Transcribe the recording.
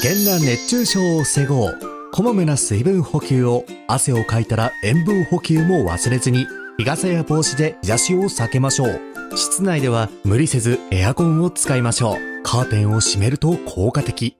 危険な熱中症を防ごう。こまめな水分補給を、汗をかいたら塩分補給も忘れずに、日傘や帽子で日差しを避けましょう。室内では無理せずエアコンを使いましょう。カーテンを閉めると効果的。